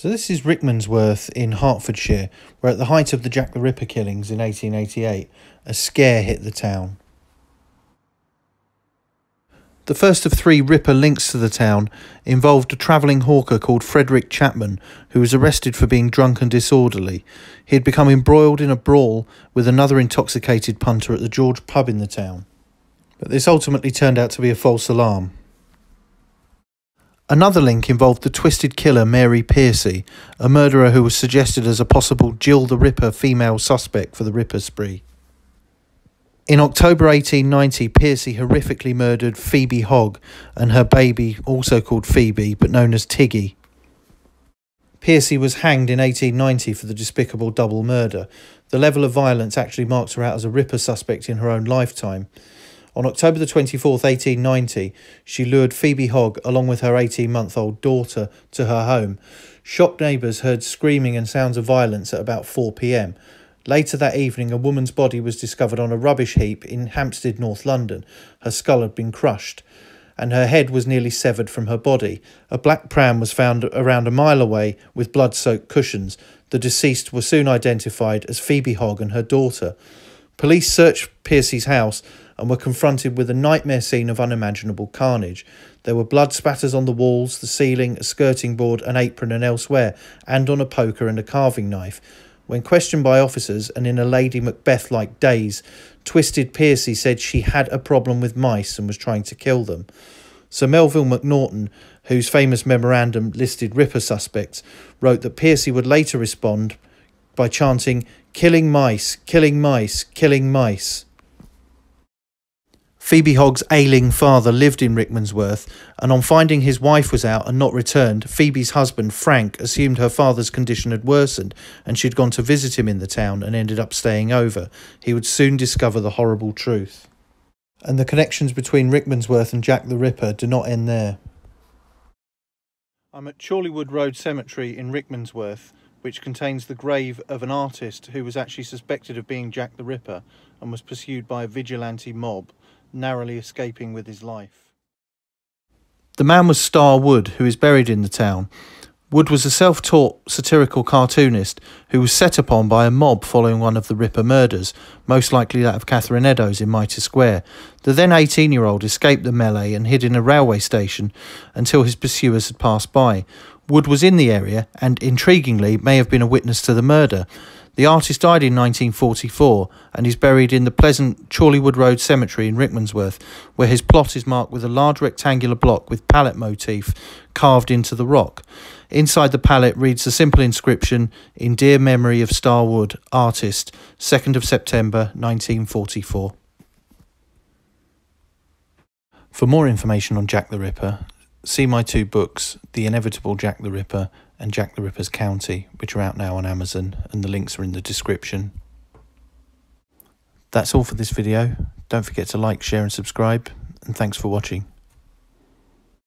So this is Rickmansworth in Hertfordshire, where at the height of the Jack the Ripper killings in 1888, a scare hit the town. The first of three Ripper links to the town involved a travelling hawker called Frederick Chapman, who was arrested for being drunk and disorderly. He had become embroiled in a brawl with another intoxicated punter at the George pub in the town. But this ultimately turned out to be a false alarm. Another link involved the twisted killer Mary Pearcey, a murderer who was suggested as a possible Jill the Ripper female suspect for the Ripper spree. In October 1890, Pearcey horrifically murdered Phoebe Hogg and her baby, also called Phoebe, but known as Tiggy. Pearcey was hanged in 1890 for the despicable double murder. The level of violence actually marks her out as a Ripper suspect in her own lifetime. On October the 24th, 1890, she lured Phoebe Hogg along with her 18 month old daughter to her home. Shocked neighbours heard screaming and sounds of violence at about 4 pm. Later that evening, a woman's body was discovered on a rubbish heap in Hampstead, North London. Her skull had been crushed, and her head was nearly severed from her body. A black pram was found around a mile away with blood soaked cushions. The deceased were soon identified as Phoebe Hogg and her daughter. Police searched Pearcey's house and were confronted with a nightmare scene of unimaginable carnage. There were blood spatters on the walls, the ceiling, a skirting board, an apron, and elsewhere, and on a poker and a carving knife. When questioned by officers and in a Lady Macbeth like daze, Twisted Pearcey said she had a problem with mice and was trying to kill them. Sir Melville Macnaghten, whose famous memorandum listed Ripper suspects, wrote that Pearcey would later respond by chanting, Killing mice, killing mice, killing mice. Phoebe Hogg's ailing father lived in Rickmansworth, and on finding his wife was out and not returned, Phoebe's husband, Frank, assumed her father's condition had worsened and she'd gone to visit him in the town and ended up staying over. He would soon discover the horrible truth. And the connections between Rickmansworth and Jack the Ripper do not end there. I'm at Chorleywood Road Cemetery in Rickmansworth, which contains the grave of an artist who was actually suspected of being Jack the Ripper and was pursued by a vigilante mob narrowly escaping with his life. The man was Starr Wood, who is buried in the town. Wood was a self taught satirical cartoonist who was set upon by a mob following one of the Ripper murders, most likely that of Catherine Eddowes in Mitre Square. The then 18 year old escaped the melee and hid in a railway station until his pursuers had passed by. Wood was in the area and, intriguingly, may have been a witness to the murder. The artist died in 1944 and is buried in the pleasant Chorleywood Road Cemetery in Rickmansworth, where his plot is marked with a large rectangular block with palette motif carved into the rock. Inside the palette reads the simple inscription, In dear memory of Starr Wood, artist, 2nd of September 1944. For more information on Jack the Ripper, see my two books, The Inevitable Jack the Ripper and Jack the Ripper's County, which are out now on Amazon, and the links are in the description. That's all for this video. Don't forget to like, share and subscribe, and thanks for watching.